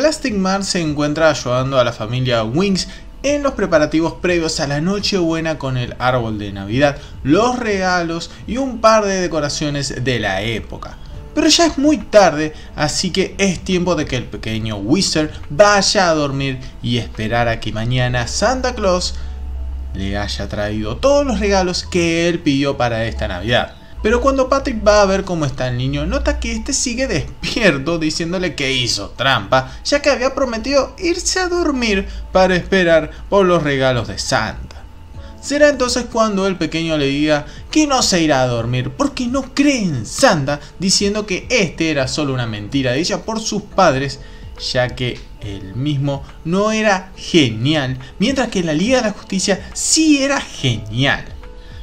Plastic Man se encuentra ayudando a la familia Wings en los preparativos previos a la Nochebuena con el árbol de Navidad, los regalos y un par de decoraciones de la época. Pero ya es muy tarde, así que es tiempo de que el pequeño Wizard vaya a dormir y esperar a que mañana Santa Claus le haya traído todos los regalos que él pidió para esta Navidad. Pero cuando Patrick va a ver cómo está el niño, nota que este sigue despierto diciéndole que hizo trampa, ya que había prometido irse a dormir para esperar por los regalos de Santa. Será entonces cuando el pequeño le diga que no se irá a dormir porque no cree en Santa, diciendo que este era solo una mentira de ella por sus padres, ya que él mismo no era genial, mientras que la Liga de la Justicia sí era genial.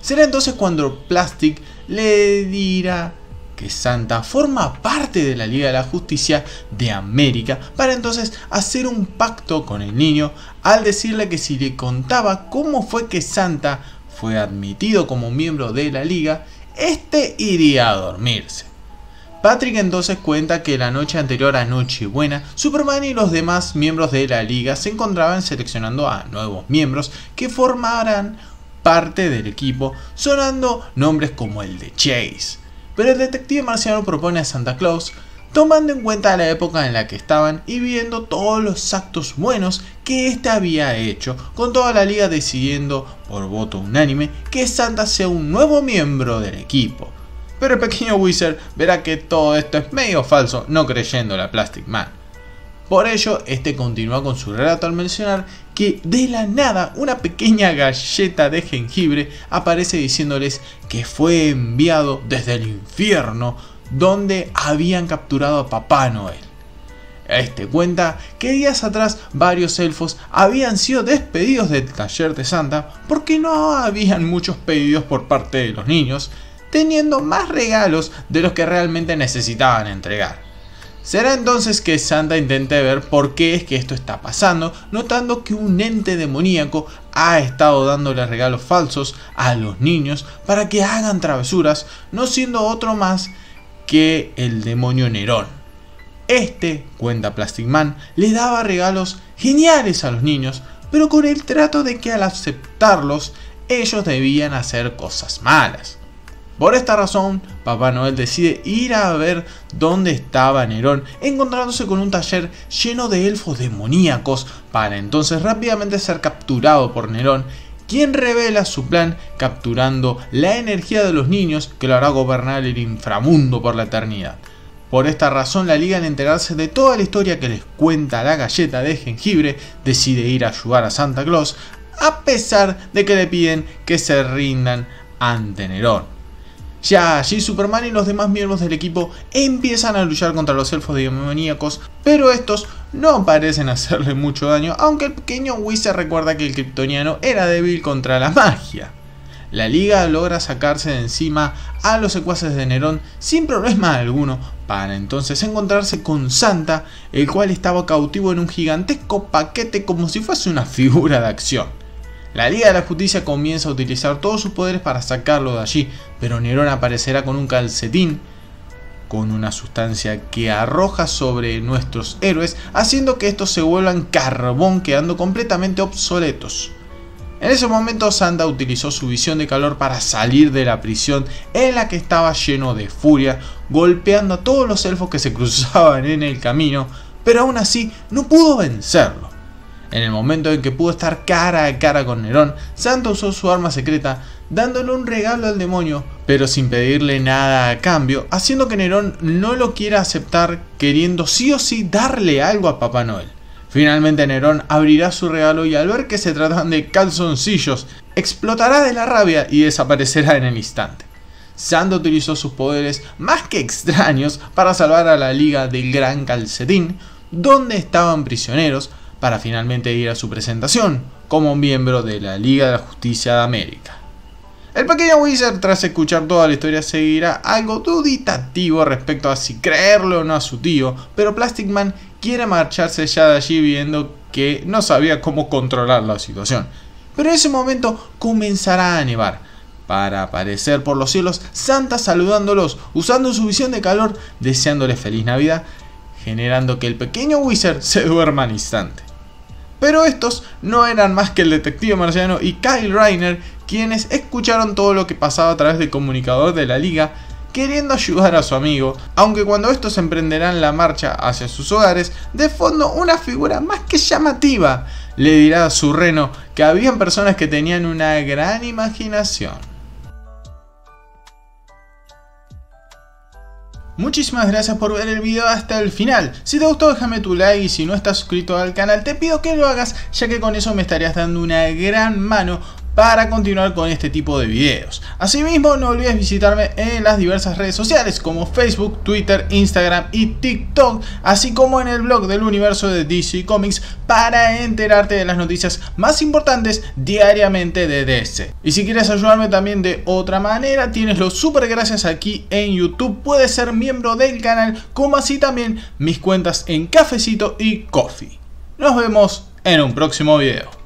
Será entonces cuando Plastic le dirá que Santa forma parte de la Liga de la Justicia de América para entonces hacer un pacto con el niño al decirle que si le contaba cómo fue que Santa fue admitido como miembro de la Liga, este iría a dormirse. Patrick entonces cuenta que la noche anterior a Nochebuena, Superman y los demás miembros de la liga se encontraban seleccionando a nuevos miembros que formarán parte del equipo, sonando nombres como el de Chase. Pero el detective marciano propone a Santa Claus, tomando en cuenta la época en la que estaban y viendo todos los actos buenos que éste había hecho, con toda la liga decidiendo, por voto unánime, que Santa sea un nuevo miembro del equipo. Pero el pequeño Wizard verá que todo esto es medio falso, no creyendo la Plastic Man. Por ello, este continúa con su relato al mencionar que de la nada una pequeña galleta de jengibre aparece diciéndoles que fue enviado desde el infierno donde habían capturado a Papá Noel. Este cuenta que días atrás varios elfos habían sido despedidos del taller de Santa porque no habían muchos pedidos por parte de los niños, teniendo más regalos de los que realmente necesitaban entregar. Será entonces que Santa intente ver por qué es que esto está pasando, notando que un ente demoníaco ha estado dándole regalos falsos a los niños para que hagan travesuras, no siendo otro más que el demonio Nerón. Este, cuenta Plastic Man, le daba regalos geniales a los niños, pero con el trato de que al aceptarlos ellos debían hacer cosas malas. Por esta razón, Papá Noel decide ir a ver dónde estaba Nerón, encontrándose con un taller lleno de elfos demoníacos, para entonces rápidamente ser capturado por Nerón, quien revela su plan capturando la energía de los niños que lo hará gobernar el inframundo por la eternidad. Por esta razón, la liga al enterarse de toda la historia que les cuenta la galleta de jengibre, decide ir a ayudar a Santa Claus, a pesar de que le piden que se rindan ante Nerón. Ya allí Superman y los demás miembros del equipo empiezan a luchar contra los elfos demoníacos, pero estos no parecen hacerle mucho daño, aunque el pequeño Wizard recuerda que el kryptoniano era débil contra la magia. La liga logra sacarse de encima a los secuaces de Nerón sin problema alguno, para entonces encontrarse con Santa, el cual estaba cautivo en un gigantesco paquete como si fuese una figura de acción. La Liga de la Justicia comienza a utilizar todos sus poderes para sacarlo de allí, pero Nerón aparecerá con un calcetín con una sustancia que arroja sobre nuestros héroes, haciendo que estos se vuelvan carbón, quedando completamente obsoletos. En ese momento Santa utilizó su visión de calor para salir de la prisión en la que estaba lleno de furia, golpeando a todos los elfos que se cruzaban en el camino, pero aún así no pudo vencerlo. En el momento en que pudo estar cara a cara con Nerón, Santa usó su arma secreta, dándole un regalo al demonio, pero sin pedirle nada a cambio, haciendo que Nerón no lo quiera aceptar, queriendo sí o sí darle algo a Papá Noel. Finalmente Nerón abrirá su regalo y al ver que se tratan de calzoncillos, explotará de la rabia y desaparecerá en el instante. Santa utilizó sus poderes más que extraños para salvar a la Liga del Gran Calcetín, donde estaban prisioneros, para finalmente ir a su presentación como miembro de la Liga de la Justicia de América. El pequeño Wizard, tras escuchar toda la historia, seguirá algo duditativo respecto a si creerle o no a su tío, pero Plastic Man quiere marcharse ya de allí viendo que no sabía cómo controlar la situación. Pero en ese momento comenzará a nevar, para aparecer por los cielos Santa saludándolos, usando su visión de calor, deseándoles feliz Navidad generando que el pequeño Wizard se duerma al instante. Pero estos no eran más que el detective marciano y Kyle Reiner, quienes escucharon todo lo que pasaba a través del comunicador de la liga, queriendo ayudar a su amigo, aunque cuando estos emprenderán la marcha hacia sus hogares, de fondo una figura más que llamativa le dirá a su reno que habían personas que tenían una gran imaginación. Muchísimas gracias por ver el video hasta el final. Si te gustó déjame tu like y si no estás suscrito al canal te pido que lo hagas ya que con eso me estarías dando una gran mano para continuar con este tipo de videos. Asimismo, no olvides visitarme en las diversas redes sociales como Facebook, Twitter, Instagram y TikTok, así como en el blog del universo de DC Comics para enterarte de las noticias más importantes diariamente de DC. Y si quieres ayudarme también de otra manera, tienes los super gracias aquí en YouTube, puedes ser miembro del canal, como así también mis cuentas en Cafecito y Coffee. Nos vemos en un próximo video.